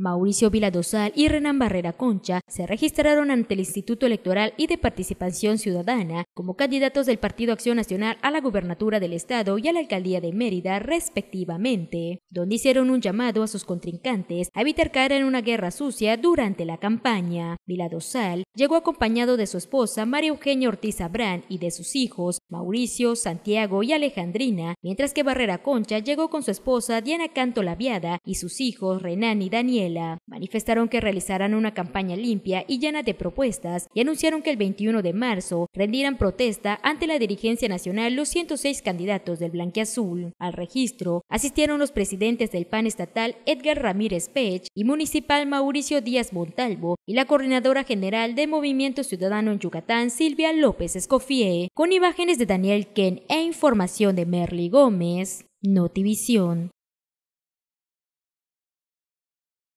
Mauricio Viladosal y Renan Barrera Concha se registraron ante el Instituto Electoral y de Participación Ciudadana como candidatos del Partido Acción Nacional a la gubernatura del Estado y a la alcaldía de Mérida, respectivamente, donde hicieron un llamado a sus contrincantes a evitar caer en una guerra sucia durante la campaña. Viladosal llegó acompañado de su esposa María Eugenia Ortiz Abrán y de sus hijos Mauricio, Santiago y Alejandrina, mientras que Barrera Concha llegó con su esposa Diana Canto Laviada y sus hijos Renan y Daniel Manifestaron que realizarán una campaña limpia y llena de propuestas y anunciaron que el 21 de marzo rendirán protesta ante la dirigencia nacional los 106 candidatos del Blanquiazul. Al registro asistieron los presidentes del PAN estatal Edgar Ramírez Pech y municipal Mauricio Díaz Montalvo y la coordinadora general de Movimiento Ciudadano en Yucatán Silvia López Escofie, con imágenes de Daniel Ken e información de Merly Gómez. Notivisión.